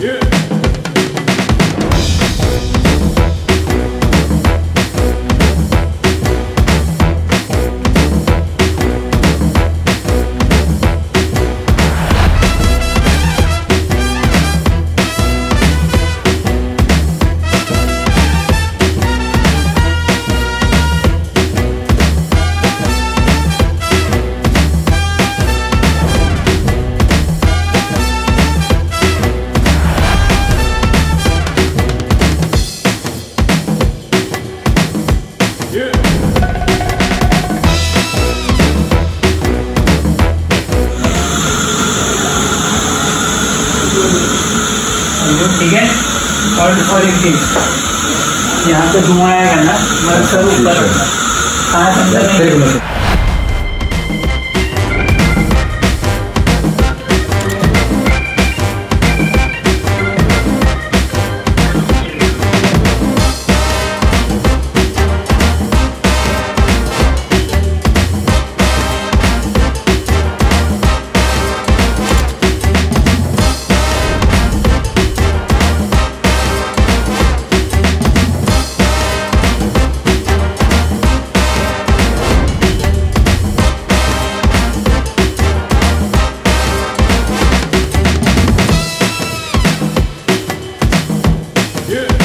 Yeah. ठीक है? और और एक चीज़। यहाँ पे घुमाया करना मतलब सर ऊपर। कहाँ समझा नहीं। Yeah.